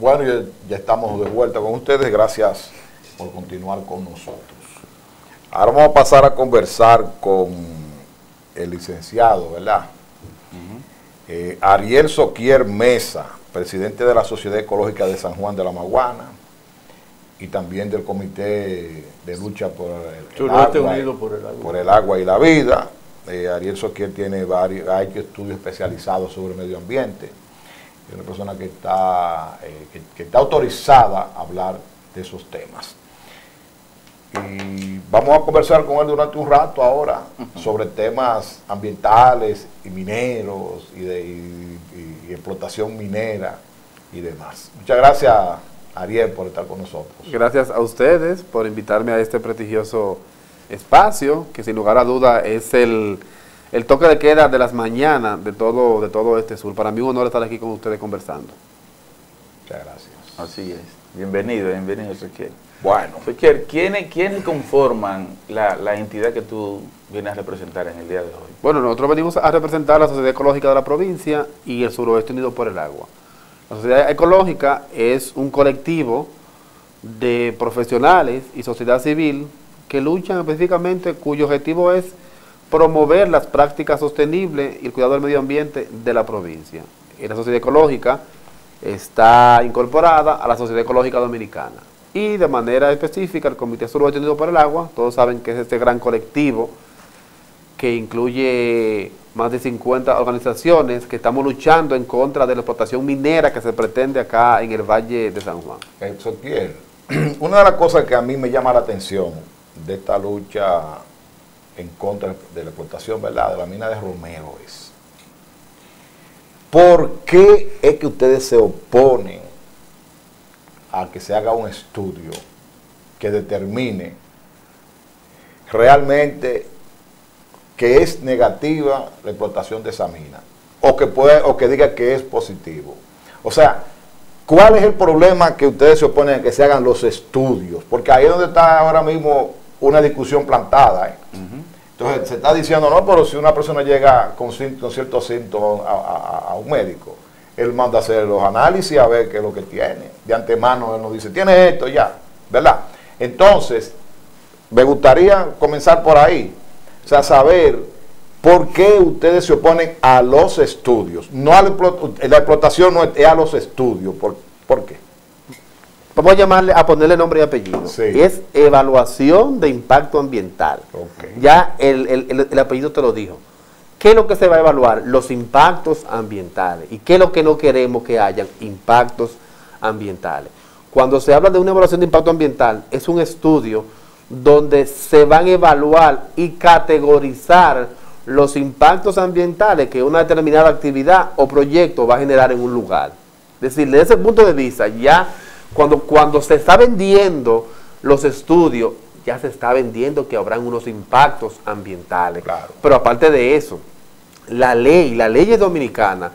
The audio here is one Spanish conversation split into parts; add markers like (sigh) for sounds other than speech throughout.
Bueno, ya, ya estamos de vuelta con ustedes. Gracias por continuar con nosotros. Ahora vamos a pasar a conversar con el licenciado, ¿verdad? Eh, Ariel Soquier Mesa, presidente de la Sociedad Ecológica de San Juan de la Maguana y también del Comité de Lucha por el, el agua, por el agua. por el agua y la vida. Eh, Ariel Soquier tiene varios, ha hecho estudios especializados sobre medio ambiente. Es una persona que está, eh, que, que está autorizada a hablar de esos temas. Y vamos a conversar con él durante un rato ahora sobre temas ambientales y mineros y de y- y- y explotación minera y demás. Muchas gracias, Ariel, por estar con nosotros. Gracias a ustedes por invitarme a este prestigioso espacio, que sin lugar a duda es el, el toque de queda de las mañanas de todo, de todo este sur. Para mí un honor estar aquí con ustedes conversando. Muchas gracias. Así es. Bienvenido, bienvenido, Ezequiel. Bueno, Ezequiel, ¿quiénes, ¿quiénes conforman la, la entidad que tú vienes a representar en el día de hoy? Bueno, nosotros venimos a representar la Sociedad Ecológica de la provincia y el Suroeste Unido por el Agua. La Sociedad Ecológica es un colectivo de profesionales y sociedad civil que luchan específicamente, cuyo objetivo es promover las prácticas sostenibles y el cuidado del medio ambiente de la provincia. Y la Sociedad Ecológica está incorporada a la Sociedad Ecológica Dominicana. Y de manera específica, el Comité Suroeste Unido por el Agua, todos saben que es este gran colectivo que incluye más de 50 organizaciones que estamos luchando en contra de la explotación minera que se pretende acá en el Valle de San Juan. Soquiel, (clears throat) una de las cosas que a mí me llama la atención de esta lucha en contra de la explotación, ¿verdad?, de la mina de Romero es, ¿por qué es que ustedes se oponen a que se haga un estudio que determine realmente que es negativa la explotación de esa mina o que o que diga que es positivo. O sea, ¿cuál es el problema que ustedes se oponen a que se hagan los estudios? Porque ahí es donde está ahora mismo una discusión plantada. ¿eh? Entonces se está diciendo, no, pero si una persona llega con, con ciertos síntomas a, un médico, él manda a hacer los análisis a ver qué es lo que tiene. De antemano él nos dice, tiene esto ya, ¿verdad? Entonces, me gustaría comenzar por ahí. O sea, saber por qué ustedes se oponen a los estudios. No a la, explo- la explotación, no es, a los estudios. ¿Por, por qué? Vamos a llamarle, a ponerle nombre y apellido. Sí. Es evaluación de impacto ambiental. Ya el, el- el- el apellido te lo dijo. ¿Qué es lo que se va a evaluar? Los impactos ambientales. ¿Y qué es lo que no queremos que hayan? Impactos ambientales. Cuando se habla de una evaluación de impacto ambiental, es un estudio donde se van a evaluar y categorizar los impactos ambientales que una determinada actividad o proyecto va a generar en un lugar. Es decir, desde ese punto de vista, ya cuando, cuando se está vendiendo los estudios, ya se está vendiendo que habrán unos impactos ambientales. Claro. Pero aparte de eso, la ley, las leyes dominicanas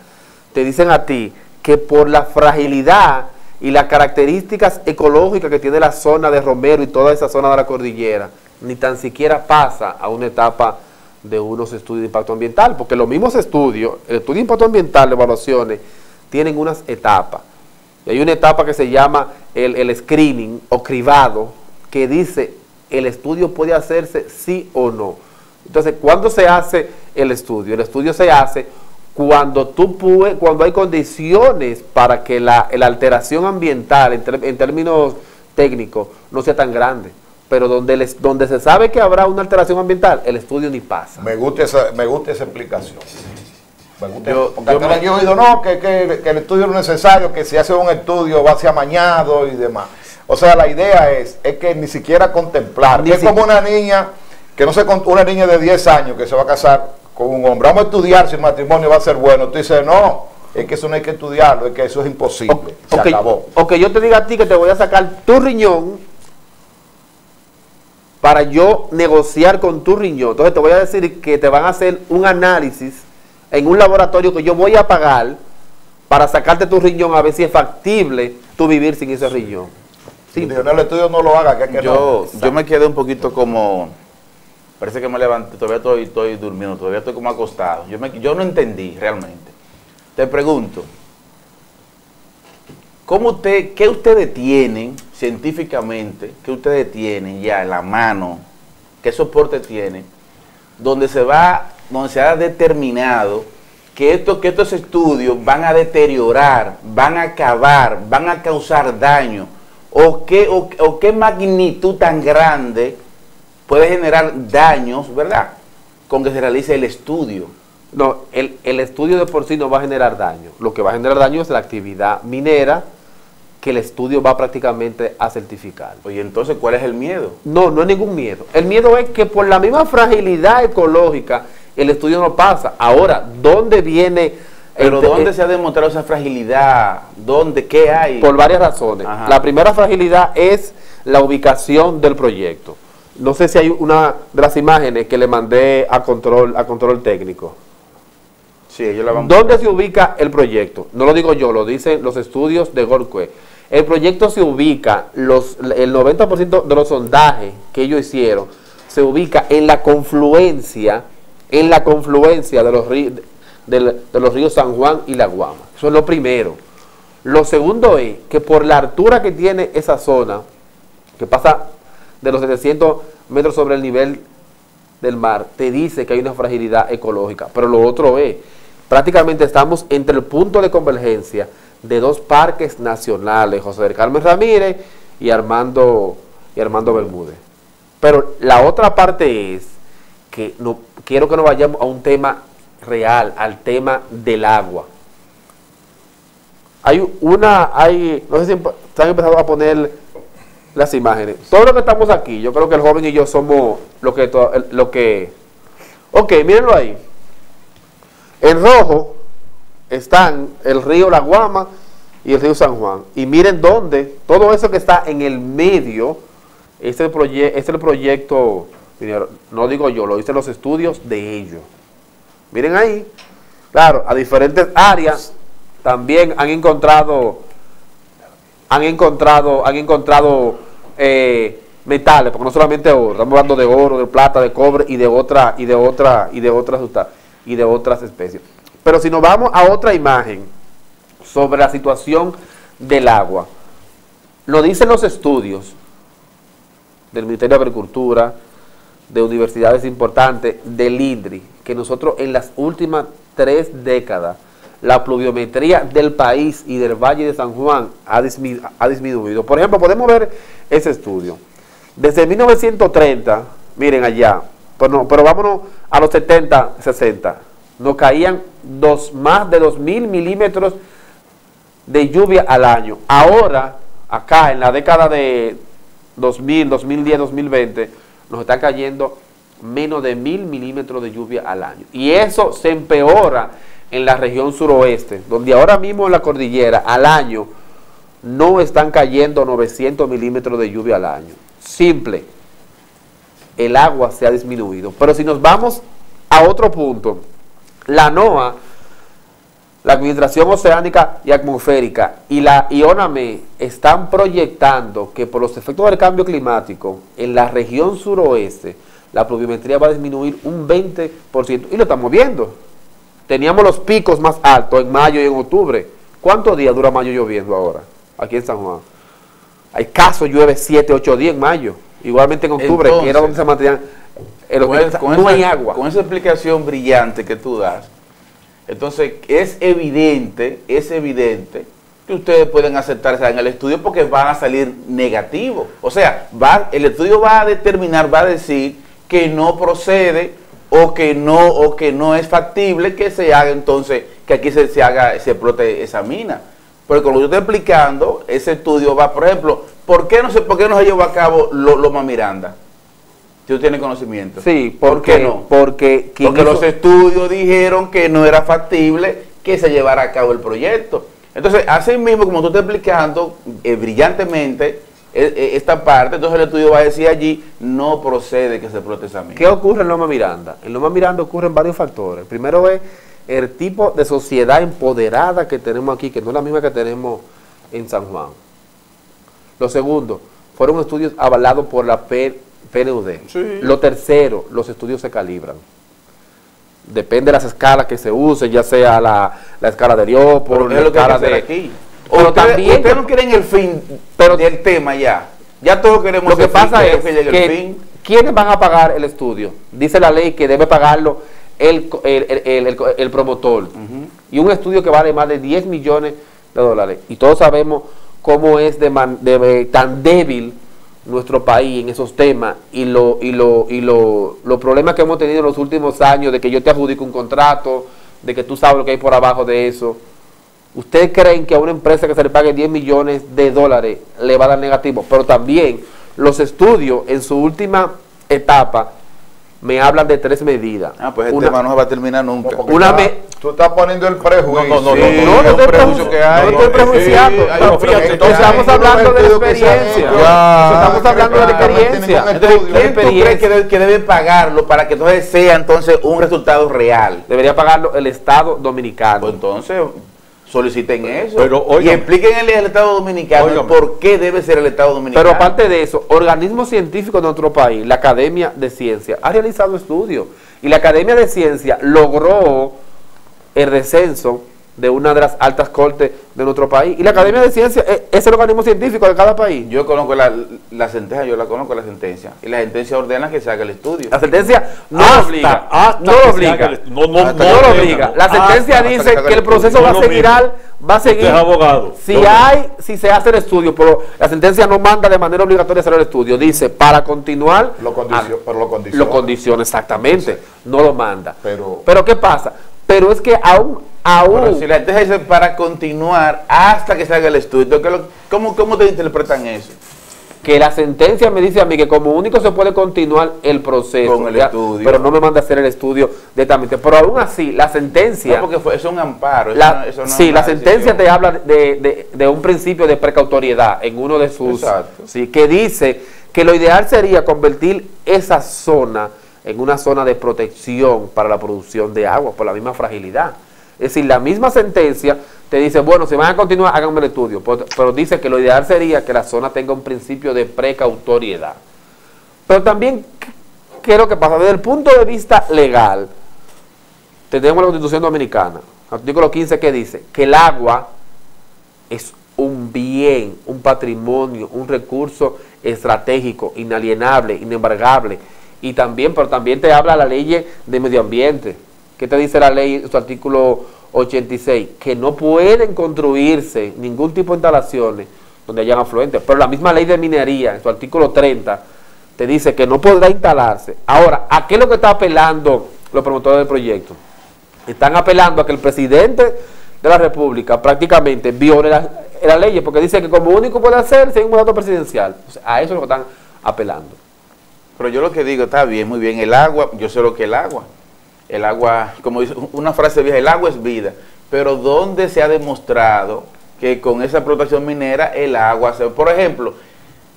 te dicen a ti que por la fragilidad y las características ecológicas que tiene la zona de Romero y toda esa zona de la cordillera, ni tan siquiera pasa a una etapa de unos estudios de impacto ambiental, porque los mismos estudios, el estudio de impacto ambiental, evaluaciones, tienen unas etapas. Y hay una etapa que se llama el, el screening o cribado, que dice el estudio puede hacerse sí o no. Entonces, ¿cuándo se hace el estudio? El estudio se hace cuando tú pue- cuando hay condiciones para que la, la alteración ambiental en, en términos técnicos no sea tan grande. Pero donde, les- donde se sabe que habrá una alteración ambiental, el estudio ni pasa. Me gusta esa, me gusta esa explicación. Yo- yo me- yo oído, no, que, que- que el estudio es necesario, que si hace un estudio va a ser amañado y demás. O sea, la idea es, es que ni siquiera contemplar. Ni es si- como una niña, que no se con- una niña de 10 años que se va a casar con un hombre. Vamos a estudiar si el matrimonio va a ser bueno. Tú dices, no, es que eso no hay que estudiarlo, es que eso es imposible. Se o, que, acabó. o que yo te diga a ti que te voy a sacar tu riñón para yo negociar con tu riñón. Entonces te voy a decir que te van a hacer un análisis en un laboratorio que yo voy a pagar para sacarte tu riñón a ver si es factible tú vivir sin ese riñón. Sí. Digo, no, el estudio no lo haga, que, es que Yo, no. yo me quedé un poquito como. Parece que me levanté, todavía estoy, estoy durmiendo, todavía estoy como acostado. Yo, me, yo no entendí realmente. Te pregunto, ¿Cómo usted, ¿Qué ustedes tienen científicamente, qué ustedes tienen ya en la mano, qué soporte tienen, donde se va, donde se ha determinado que, esto, que estos estudios van a deteriorar, van a acabar, van a causar daño, o qué, o, o qué magnitud tan grande puede generar daños, ¿verdad? Con que se realice el estudio. No, el, el estudio de por sí no va a generar daño. Lo que va a generar daño es la actividad minera que el estudio va prácticamente a certificar. Oye, entonces, ¿cuál es el miedo? No, no es ningún miedo. El miedo es que por la misma fragilidad ecológica el estudio no pasa. Ahora, ¿dónde viene? Pero el- ¿dónde eh, se ha demostrado esa fragilidad? ¿Dónde? ¿Qué hay? Por varias razones. Ajá. La primera fragilidad es la ubicación del proyecto. No sé si hay una de las imágenes que le mandé a control, a control técnico. Sí, ellos la van ¿Dónde se ubica el proyecto? No lo digo yo, lo dicen los estudios de Gorcue. El proyecto se ubica, los, el 90% de los sondajes que ellos hicieron, se ubica en la confluencia, en la confluencia de los, ríos, San Juan y La Guama. Eso es lo primero. Lo segundo es que por la altura que tiene esa zona, que pasa de los 700 metros sobre el nivel del mar, te dice que hay una fragilidad ecológica. Pero lo otro es, prácticamente estamos entre el punto de convergencia de dos parques nacionales, José del Carmen Ramírez y Armando, y Armando Bermúdez. Pero la otra parte es que no, quiero que nos vayamos a un tema real, al tema del agua. Hay una, hay, no sé si se han empezado a poner las imágenes. Todos los que estamos aquí, yo creo que el joven y yo somos lo que, lo que, ok, mírenlo ahí. En rojo están el río La Guama y el río San Juan. Y miren dónde, todo eso que está en el medio, es el, proye- es el proyecto, no digo yo, lo dicen los estudios de ellos. Miren ahí, claro, a diferentes áreas también han encontrado, han encontrado, han encontrado eh, metales, porque no solamente oro, estamos hablando de oro, de plata, de cobre y de otra, y de otra, y de otras y de otras especies. Pero si nos vamos a otra imagen sobre la situación del agua, lo dicen los estudios del Ministerio de Agricultura, de universidades importantes, del INDRI, que nosotros en las últimas tres décadas, la pluviometría del país y del Valle de San Juan ha, ha disminuido. Por ejemplo, podemos ver ese estudio. Desde 1930, miren allá, pero, no, pero vámonos a los 70, 60, nos caían dos, más de 2 mil milímetros de lluvia al año. Ahora, acá en la década de 2000, 2010, 2020, nos están cayendo menos de mil milímetros de lluvia al año. Y eso se empeora en la región suroeste, donde ahora mismo en la cordillera al año no están cayendo 900 milímetros de lluvia al año. Simple, el agua se ha disminuido. Pero si nos vamos a otro punto, la NOAA la Administración Oceánica y Atmosférica y la IONAME están proyectando que por los efectos del cambio climático en la región suroeste la pluviometría va a disminuir un 20% y lo estamos viendo. Teníamos los picos más altos en mayo y en octubre. ¿Cuántos días dura mayo lloviendo ahora aquí en San Juan? Hay casos llueve 7, 8 días en mayo. Igualmente en octubre, que era Entonces, donde se mantenían... no esa, hay agua. con esa explicación brillante que tú das, entonces es evidente, es evidente que ustedes pueden aceptarse en el estudio porque van a salir negativos. O sea, va, el estudio va a determinar, va a decir que no procede o que no, o que no es factible que se haga entonces, que aquí se, se haga, se explote esa mina. Porque como yo estoy explicando, ese estudio va, por ejemplo, ¿por qué no se, por qué no se llevó a cabo Lo- Loma Miranda? Tú tienes conocimiento. Sí, ¿Por qué no? porque, los estudios dijeron que no era factible que se llevara a cabo el proyecto. Entonces, así mismo, como tú estás explicando eh, brillantemente eh, eh, esta parte, entonces el estudio va a decir allí, no procede que se mina. ¿Qué ocurre en Loma Miranda? En Loma Miranda ocurren varios factores. El primero es el tipo de sociedad empoderada que tenemos aquí, que no es la misma que tenemos en San Juan. Lo segundo, fueron estudios avalados por la P- PNUD. Sí. Lo tercero, los estudios se calibran. Depende de las escalas que se usen, ya sea la, la escala de es la que que escala de... aquí. Pero ustedes, también ustedes que- no quieren el fin Pero- del tema ya. Ya todos queremos Lo que el fin, pasa es queremos llegue el que fin. ¿quiénes van a pagar el estudio? Dice la ley que debe pagarlo el, el, el- el- el- el promotor. Y un estudio que vale más de 10 millones de dólares. Y todos sabemos cómo es de man- de- tan débil nuestro país en esos temas y lo y lo y lo, los problemas que hemos tenido en los últimos años de que yo te adjudico un contrato, de que tú sabes lo que hay por abajo de eso. ¿Ustedes creen que a una empresa que se le pague 10 millones de dólares le va a dar negativo? Pero también los estudios en su última etapa me hablan de tres medidas. Ah, pues el Una- tema no se va a terminar nunca. Una me- Tú estás poniendo el prejuicio. No, no, no, Sí, no, no estoy prejuicio preju- que hay. no estoy prejuiciando. No, fíjate, estamos hablando de la experiencia. estamos hablando de la experiencia. Entonces. ¿quién tú crees experiencia. que debe, que debe pagarlo para que entonces sea entonces un resultado real? Debería pagarlo el Estado dominicano. Pues entonces soliciten eso Pero, y el, el Estado Dominicano por qué debe ser el Estado Dominicano. Pero aparte de eso, organismos científicos de nuestro país, la Academia de Ciencia, ha realizado estudios. Y la Academia de Ciencia logró el descenso de una de las altas cortes de nuestro país. Y la Academia de Ciencia es, es el organismo científico de cada país. yo conozco la, la sentencia, yo la conozco la sentencia y la sentencia ordena que se haga el estudio. La sentencia no Hasta- obliga. hasta no lo obliga. el- no, no, Hasta no, lo ordena, obliga. La sentencia que dice que el proceso va a seguir, al- va a seguir. Usted es abogado. Si mismo. hay, si se hace el estudio, pero la sentencia no manda de manera obligatoria hacer el estudio. Dice, para continuar, Lo condicio- ah, pero lo condiciona. Lo condiciona, exactamente. No lo manda. Pero- pero ¿qué pasa? Pero es que aún, aún, si la dice para continuar hasta que se haga el estudio, entonces, ¿qué lo- ¿cómo, ¿cómo te interpretan eso? que la sentencia me dice a mí que como único se puede continuar el proceso, Con el ya, estudio. pero no me manda a hacer el estudio directamente. Pero aún así, la sentencia... No, porque fue, es un amparo. eso no- eso no es sí, la sentencia decisión. te habla de, de- de un principio de precautoriedad en uno de sus... Exacto. Sí, que dice que lo ideal sería convertir esa zona en una zona de protección para la producción de agua por la misma fragilidad. Es decir, la misma sentencia te dice, bueno, si van a continuar, háganme el estudio, pero, dice que lo ideal sería que la zona tenga un principio de precautoriedad. Pero también, ¿qué- ¿qué es lo que pasa? Desde el punto de vista legal, tenemos la Constitución Dominicana, artículo 15 que dice que el agua es un bien, un patrimonio, un recurso estratégico, inalienable, inembargable. Y también, pero también te habla la ley de medio ambiente. ¿Qué te dice la ley en su artículo 86? Que no pueden construirse ningún tipo de instalaciones donde hayan afluentes. Pero la misma ley de minería, en su artículo 30, te dice que no podrá instalarse. Ahora, ¿a qué es lo que está apelando los promotores del proyecto? Están apelando a que el presidente de la República prácticamente viole las leyes, porque dice que como único puede hacer si hay un mandato presidencial. A eso es lo que están apelando. Pero yo lo que digo, está bien, muy bien, el agua, yo sé lo que es el agua. El agua, como dice una frase vieja, el agua es vida. Pero ¿dónde se ha demostrado que con esa explotación minera el agua se... Por ejemplo,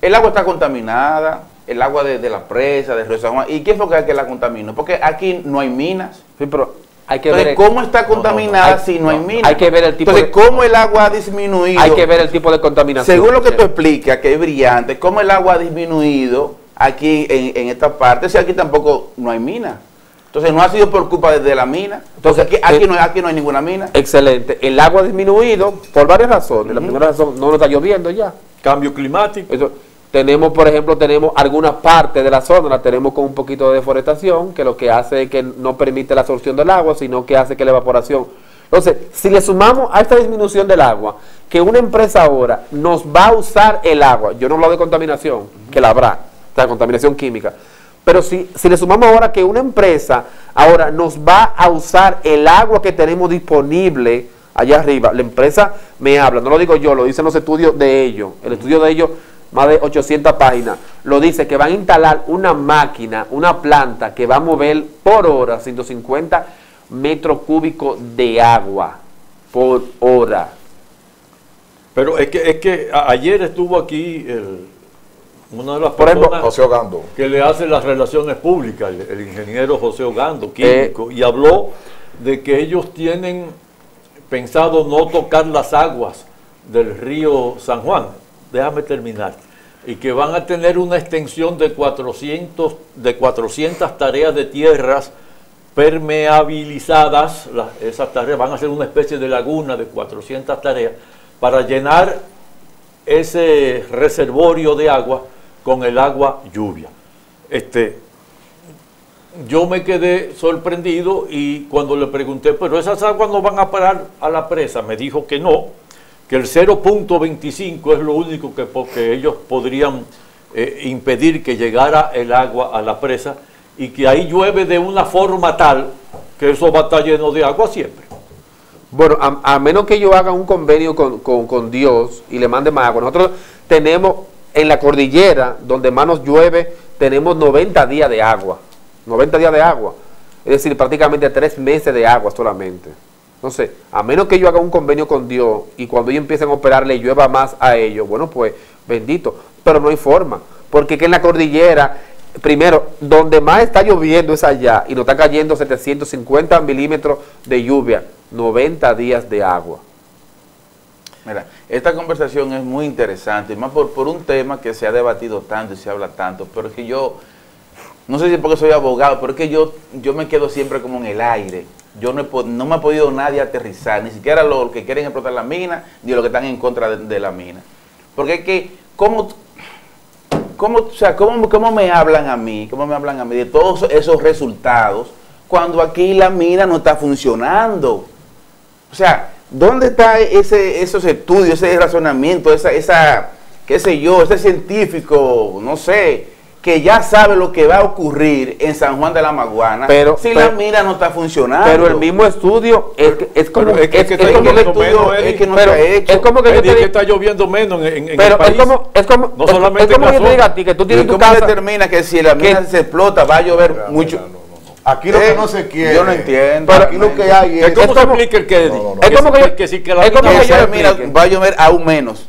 el agua está contaminada, el agua de, de la presa, de Río San Juan. ¿Y quién fue que- que la contaminó? Porque aquí no hay minas. Sí, pero hay que Entonces, ver, ¿cómo está contaminada Hay- si no, hay minas? hay que ver el tipo Entonces, de- ¿cómo el agua ha disminuido? hay que ver el tipo de contaminación. Según lo que tú explicas, que es brillante, cómo el agua ha disminuido aquí en, en esta parte, si aquí tampoco no hay mina. Entonces no ha sido por culpa de, de la mina. Entonces aquí, aquí, eh, no, hay- aquí no hay ninguna mina. Excelente. El agua ha disminuido por varias razones. La primera razón, no nos está lloviendo ya. Cambio climático. Eso, tenemos, por ejemplo, tenemos algunas partes de la zona, la tenemos con un poquito de deforestación, que lo que hace es que no permite la absorción del agua, sino que hace que la evaporación. Entonces, si le sumamos a esta disminución del agua, que una empresa ahora nos va a usar el agua, yo no hablo de contaminación, que la habrá, o sea, contaminación química, pero si, si le sumamos ahora que una empresa ahora nos va a usar el agua que tenemos disponible allá arriba, la empresa me habla, no lo digo yo, lo dicen los estudios de ellos, el estudio de ellos, más de 800 páginas, lo dice que van a instalar una máquina, una planta que va a mover por hora 150 metros cúbicos de agua por hora. Pero es que, es que ayer estuvo aquí el, una de las Por ejemplo, personas José Ogando. que le hace las relaciones públicas, el, el ingeniero José Ogando, Eh, químico, y habló de que ellos tienen pensado no tocar las aguas del río San Juan. Déjame terminar. Y que van a tener una extensión de 400, de 400 tareas de tierras permeabilizadas. Las- esas tareas van a ser una especie de laguna de 400 tareas para llenar ese reservorio de agua con el agua lluvia. Este, yo me quedé sorprendido y cuando le pregunté, pero esas aguas no van a parar a la presa, me dijo que no, que el 0.25 es lo único que, ellos podrían eh, impedir que llegara el agua a la presa y que ahí llueve de una forma tal que eso va a estar lleno de agua siempre. Bueno, a, a menos que yo haga un convenio con, con- con Dios y le mande más agua. Nosotros tenemos en la cordillera, donde más nos llueve, tenemos 90 días de agua. 90 días de agua. Es decir, prácticamente tres meses de agua solamente. Entonces, a menos que yo haga un convenio con Dios y cuando ellos empiecen a operar le llueva más a ellos, bueno, pues bendito. Pero no hay forma. Porque que en la cordillera, primero, donde más está lloviendo es allá y nos está cayendo 750 milímetros de lluvia, 90 días de agua. Mira, esta conversación es muy interesante, y más por, por un tema que se ha debatido tanto y se habla tanto, pero es que yo, no sé si es porque soy abogado, pero es que yo, yo me quedo siempre como en el aire. Yo no, he no me ha podido nadie aterrizar, ni siquiera los que quieren explotar la mina, ni los que están en contra de, de la mina. Porque es que, ¿cómo, cómo, o sea, cómo, cómo me hablan a mí, cómo me hablan a mí de todos esos resultados cuando aquí la mina no está funcionando? O sea, ¿dónde está ese, esos estudios, ese razonamiento, esa, esa, qué sé yo, ese científico, no sé, que ya sabe lo que va a ocurrir en San Juan de la Maguana Pero- si pero- la mina no está funcionando? Pero el mismo estudio es, que- es como es que- es- que es está como el estudio menos, es que no pero se ha hecho. es como que yo Eddie, te es que está lloviendo menos en, en- en pero el es país. como es como No es- solamente es como en yo te diga a ti que tú ¿Y tienes tu cómo casa determina que si la mina que- se explota va a llover mucho? Aquí lo Eh, que no se quiere. yo no entiendo. Aquí lo que hay ¿Que es. ¿Cómo es se como- explica el no. Es Que como si- que que que la es como que Que yo va a llover aún menos.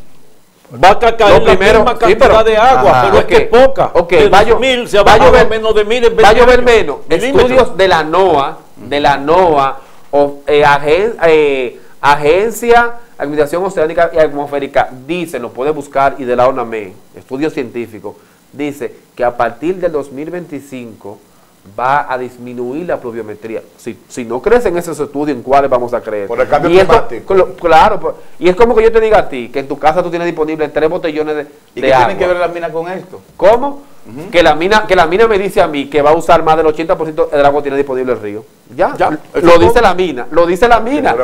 va a caer la primero- misma sí, cantidad pero- de agua, Ajá. pero es que poca. ok, de va a llo- 2000 se va va a a llover- menos de 1000 en va a 20 llover menos. Estudios de la NOAA, de la NOAA, o, eh, agen- eh, Agencia Administración Oceánica y Atmosférica, dice, lo puede buscar, y de la ONAME, estudios científicos, dice que a partir del 2025 va a disminuir la pluviometría. Si, si no crees en esos estudios, ¿en cuáles vamos a creer? Por el cambio Y climático. claro, pues, y es como que yo te diga a ti, que en tu casa tú tienes disponible tres botellones de, ¿Y de qué agua. tiene que ver la mina con esto? ¿Cómo? que, la mina, que la mina me dice a mí que va a usar más del 80% del agua que tiene disponible el río. Ya, Ya, lo dice todo. la mina, lo dice la mina.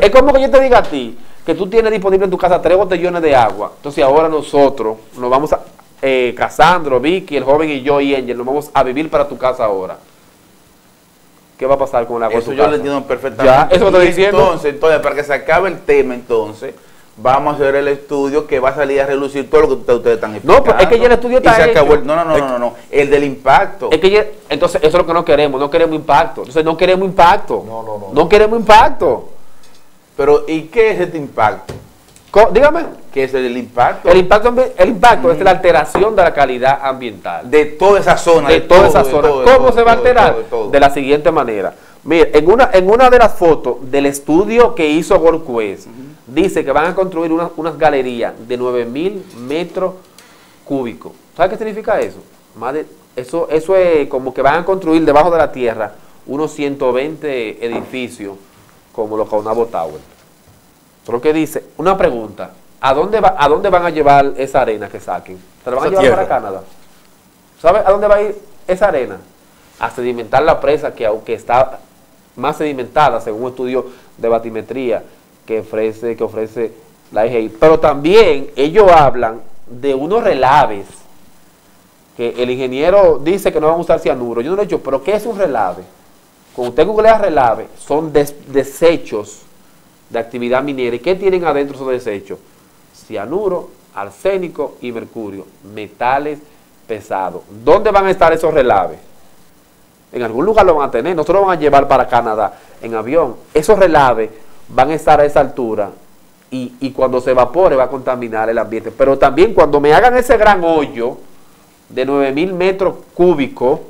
es como que yo te diga a ti que tú tienes disponible en tu casa tres botellones de agua. Entonces ahora nosotros nos vamos a, eh, Casandro, Vicky, el joven y yo y Angel, nos vamos a vivir para tu casa ahora. ¿Qué va a pasar con el agua Eso yo casa? lo entiendo perfectamente. Ya, eso Y diciendo. Entonces, entonces, para que se acabe el tema, entonces, vamos a hacer el estudio que va a salir a relucir todo lo que ustedes, están explicando. No, pero es que ya el estudio Y está acabó el- no, no, no, no, no, no, el del impacto. Es que ya- entonces eso es lo que no queremos, no queremos impacto. Entonces no queremos impacto. No, no, no. No queremos impacto. Pero, ¿y qué es este impacto? Co- Dígame. ¿Qué es el impacto? El impacto, ambi- el impacto es la alteración de la calidad ambiental. de toda esa zona. de toda todo, esa de zona. todo, de ¿Cómo todo, se va a de alterar? de. De la siguiente manera. Mire, en una, en una de las fotos del estudio que hizo GolQuest, dice que van a construir unas, unas galerías de 9000 metros cúbicos. ¿Sabe qué significa eso? Más de- eso? Eso es como que van a construir debajo de la tierra unos 120 edificios como los Caunabo Tower. Eso es lo que dice. Una pregunta. ¿A dónde, va, ¿A dónde van a llevar esa arena que saquen? ¿Se la van a llevar para. Canadá? ¿Sabe a dónde va a ir esa arena? A sedimentar la presa que aunque está más sedimentada, según un estudio de batimetría que ofrece, que ofrece la EGI. Pero también ellos hablan de unos relaves que el ingeniero dice que no van a usar cianuro. Yo no lo he dicho, pero ¿qué es un relave? Cuando usted googlea relave, son des- desechos de actividad minera. ¿Y qué tienen adentro esos desechos? Cianuro, arsénico y mercurio, metales pesados. ¿Dónde van a estar esos relaves? En algún lugar lo van a tener, nosotros lo van a llevar para Canadá en avión. Esos relaves van a estar a esa altura y, y cuando se evapore va a contaminar el ambiente. Pero también cuando me hagan ese gran hoyo de 9000 metros cúbicos,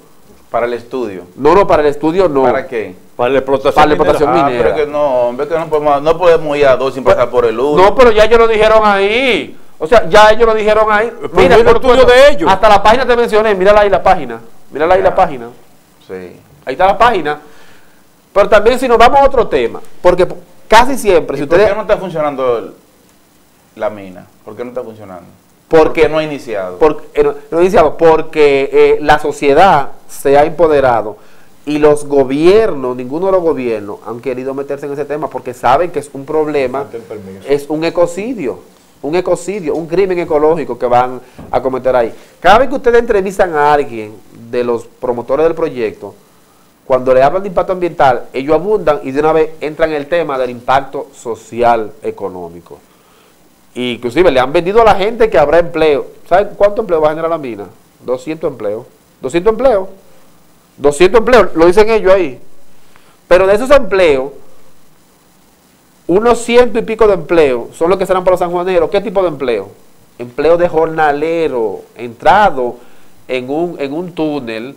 Para el estudio. no, no, para el estudio no. ¿Para qué? Para la explotación, Para la minera. explotación Ah, pero que no, hombre, que no podemos, no podemos ir a dos sin pasar por el uno. No, pero ya ellos lo dijeron ahí. O sea, ya ellos lo dijeron ahí. Pero mira el por estudio de ellos. Hasta la página te mencioné, mírala ahí la página. Mírala ahí Ya. la página. Sí. Ahí está la página. Pero también si nos vamos a otro tema, porque casi siempre, ¿Y si por ustedes... qué no está funcionando el, la mina? ¿Por qué no está funcionando? Porque- ¿Por no ha iniciado? Porque, eh, no, no iniciado, porque eh, la sociedad se ha empoderado y los gobiernos, ninguno de los gobiernos han querido meterse en ese tema porque saben que es un problema, es un ecocidio, un ecocidio, un crimen ecológico que van a cometer ahí. Cada vez que ustedes entrevistan a alguien de los promotores del proyecto, cuando le hablan de impacto ambiental, ellos abundan y de una vez entran en el tema del impacto social económico. Y inclusive le han vendido a la gente que habrá empleo. ¿Saben cuánto empleo va a generar la mina? 200 empleos. 200 empleos. 200 empleos, lo dicen ellos ahí. Pero de esos empleos, unos ciento y pico de empleos son los que serán para los sanjuaneros. ¿Qué tipo de empleo? Empleo de jornalero, entrado en un, en un túnel,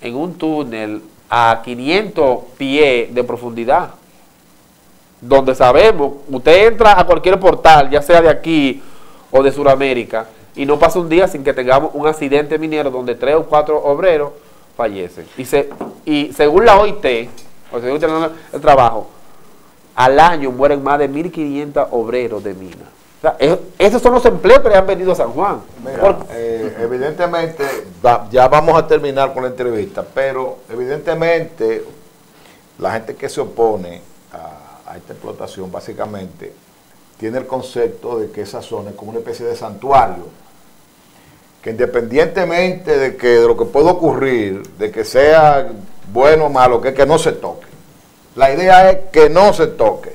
en un túnel a 500 pies de profundidad donde sabemos, usted entra a cualquier portal, ya sea de aquí o de Sudamérica, y no pasa un día sin que tengamos un accidente minero donde tres o cuatro obreros fallecen. Y, se, y según la OIT, o según el trabajo, al año mueren más de 1.500 obreros de mina. O sea, es- esos son los empleos que le han venido a San Juan. Mira, Por- eh, evidentemente, ya vamos a terminar con la entrevista, pero evidentemente la gente que se opone a, a esta explotación básicamente tiene el concepto de que esa zona es como una especie de santuario, que independientemente de que de lo que pueda ocurrir, de que sea bueno o malo, que, que no se toque. La idea es que no se toque.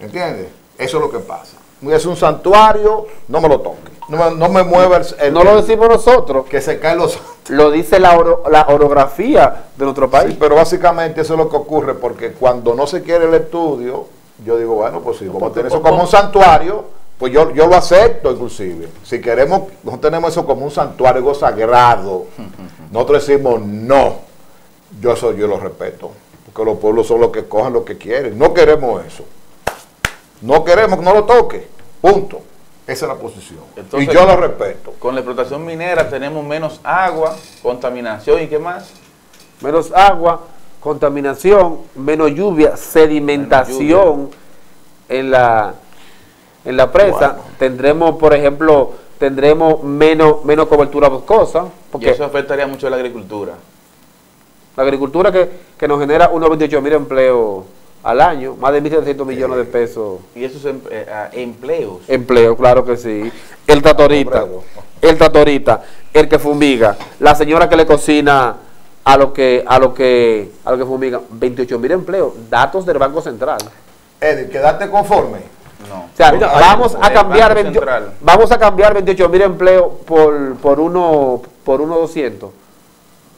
¿Entiendes? Eso es lo que pasa. Es un santuario, no me lo toque. No me, no me mueva el, el- no lo decimos nosotros, que se caen los lo dice la, oro- la orografía de nuestro país. Sí, pero básicamente eso es lo que ocurre porque cuando no se quiere el estudio, yo digo, bueno, pues si vamos a tener eso como un santuario, pues yo, yo lo acepto inclusive. Si queremos, no tenemos eso como un santuario, algo sagrado, (laughs) nosotros decimos no. Yo eso yo lo respeto, porque los pueblos son los que cojan lo que quieren. No queremos eso. No queremos que no lo toque. Punto. Esa es la posición. Entonces- y yo lo respeto. Con la explotación minera tenemos menos agua, contaminación y qué más. menos agua, contaminación, menos lluvia, sedimentación en la en la presa. Tendremos, por ejemplo, tendremos menos menos cobertura boscosa, Y porque eso afectaría mucho a la agricultura. la agricultura que, que nos genera unos 28 mil empleos al año, más de 1.700 millones de pesos. Y esos em- eh, empleos. Empleo, claro que sí. El tratorista, Hombre, el tratorista, el que fumiga, la señora que le cocina a lo que a lo que a lo que fumiga, 28 mil empleos, datos del Banco Central. Eddie, quedarte conforme. No. O sea, Mira, vamos hay- a cambiar Banco 20 Central. vamos a cambiar 28 mil empleos por por uno por uno 200.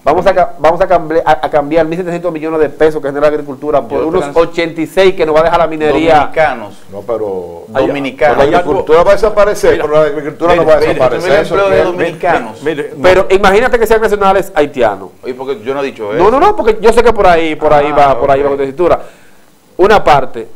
Vamos a, vamos a, cambiar, a, a cambiar 1.700 millones de pesos que genera la agricultura por Yo unos trans- 86 que nos va a dejar la minería. Dominicanos. No, pero... Dominicanos. La agricultura va a desaparecer, Mira, pero la agricultura no va a desaparecer. mire, eso empleo de que- dominicanos. Mire, no, Pero imagínate que sean nacionales haitianos. Oye, porque yo no he dicho eso. No, no, no, porque yo sé que por ahí, por ahí Ah, va, por ahí va la escritura. Una parte,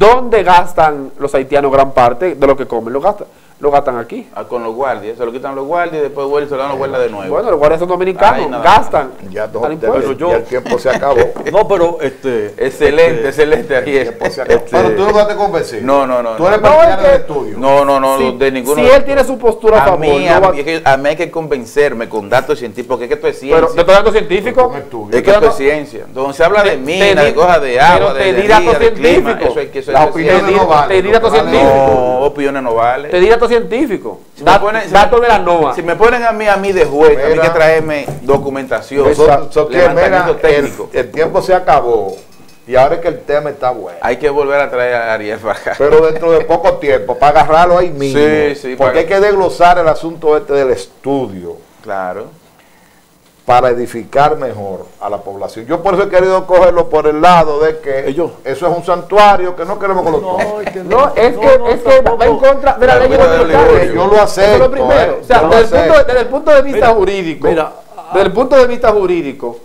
¿dónde gastan los haitianos gran parte de lo que comen? Lo gastan, lo gastan aquí. Ah, con los guardias. Se lo quitan los guardias y después vuelven y se lo dan los guardias de nuevo. Bueno, los guardias son dominicanos, Ay, gastan. Ya, (laughs) no, ya- yo- ya el tiempo se acabó. no, pero este. excelente, excelente, El Ariel. tiempo se acabó. Este, Pero tú no vas a convencido. No, no, no, Tú eres No, partidario es que- del estudio. No, no, no, Si- de ninguno. si de él tiene su postura a a favor, mí, no a, va- mí, es que a mí hay que convencerme con datos científicos, porque es que esto es ciencia. Pero te estoy dando científico. Un estudio. es que esto es ciencia. Entonces se habla de minas, de cosas de agua, de te di datos energía, de clima. científicos. Eso es que eso Las es opiniones Te di- datos que vale es- científicos. No, opiniones no valen. Te di datos científicos. Si me Dat- ponen- si datos me- de la NOAA. Si me ponen a mí, a mí de juez, a mí Mira. que traerme documentación, So- so que, mira, levantamiento el, tiempo se acabó y ahora es que el tema está bueno. Hay que volver a traer a Ariel para acá. Pero dentro de poco tiempo, para agarrarlo ahí mismo. Sí, sí, porque para- hay que desglosar el asunto este del estudio Claro. Para edificar mejor a la población. Yo por eso he querido cogerlo por el lado de que Ellos- eso es un santuario que no queremos que lo toquen. No, es que No, es que, no, es que va en contra de la La ley negocio. Yo lo Eso es acepto. lo primero. eh, O sea, desde el, punto, acepto. desde el punto de vista Mira, jurídico, mira, desde el punto de vista jurídico,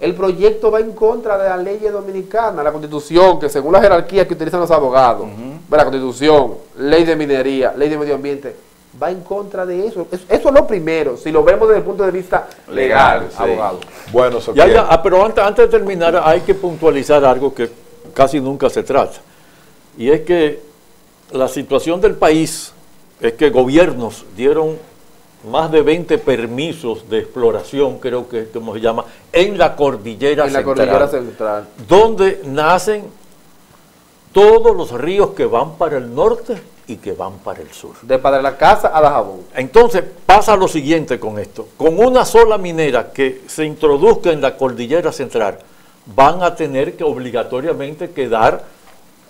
el proyecto va en contra de la ley dominicana, la constitución, que según la jerarquía que utilizan los abogados, de la constitución, ley de minería, ley de medio ambiente, va en contra de eso. Eso, eso es lo primero, si lo vemos desde el punto de vista legal, Legal, sí. abogado. Bueno, Ya, ya, ah, pero antes, antes de terminar hay que puntualizar algo que casi nunca se trata. Y es que la situación del país es que gobiernos dieron más de 20 permisos de exploración, creo que es como se llama, en la cordillera En la central, cordillera central. donde nacen todos los ríos que van para el norte y que van para el sur. De Padre la Casa a Dajabón. Entonces pasa lo siguiente con esto. Con una sola minera que se introduzca en la cordillera central, van a tener que obligatoriamente quedar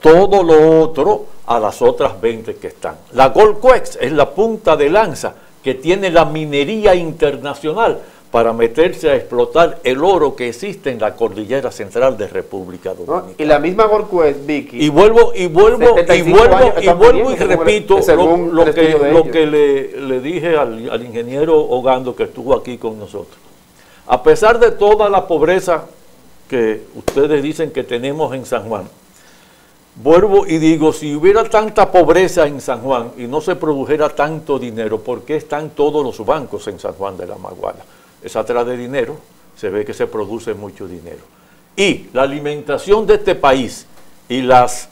todo lo otro a las otras 20 que están. La Gold es la punta de lanza que tiene la minería internacional para meterse a explotar el oro que existe en la cordillera central de República ¿no? Dominicana. Y la misma Gorquest, Vicky. Y vuelvo, y vuelvo, y 75 vuelvo, y vuelvo y repito lo, lo que, lo que le, le dije al, al ingeniero Ogando que estuvo aquí con nosotros. A pesar de toda la pobreza que ustedes dicen que tenemos en San Juan, vuelvo y digo, si hubiera tanta pobreza en San Juan y no se produjera tanto dinero, ¿por qué están todos los bancos en San Juan de la Maguana? Es atrás de dinero, se ve que se produce mucho dinero. Y la alimentación de este país y las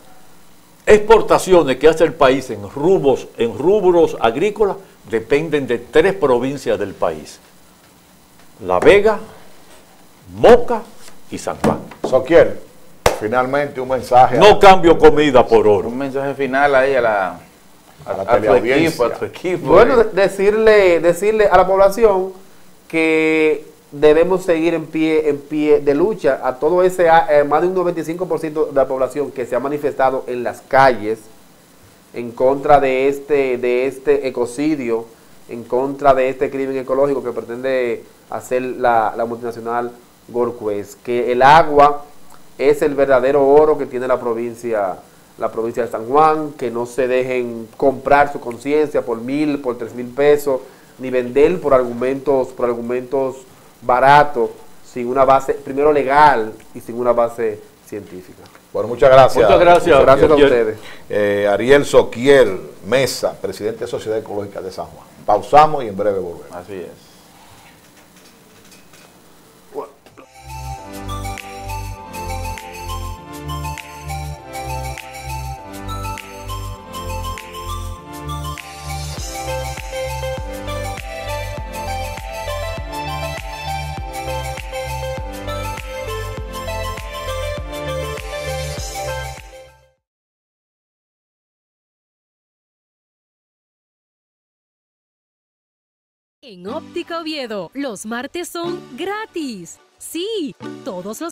exportaciones que hace el país en rubros, en rubros agrícolas dependen de tres provincias del país. La Vega, Moca y San Juan. Soquiel, finalmente un mensaje. a- No cambio comida por oro. Un mensaje final ahí a la, a, A la a tu equipo, a tu equipo. Bueno, eh. de- decirle, decirle a la población que debemos seguir en pie, en pie de lucha a todo ese, eh, más de un 95% de la población que se ha manifestado en las calles en contra de este, de este ecocidio, en contra de este crimen ecológico que pretende hacer la, la multinacional Gorquest, que el agua es el verdadero oro que tiene la provincia, la provincia de San Juan, que no se dejen comprar su conciencia por mil, por tres mil pesos, ni vender por argumentos, por argumentos baratos, sin una base, primero legal y sin una base científica. Bueno, muchas gracias. Muchas gracias. Gracias a ustedes. Eh, Ariel Soquiel Mesa, presidente de Sociedad Ecológica de San Juan. Pausamos y en breve volvemos. Así es. En Óptica Oviedo, los martes son gratis. Sí, todos los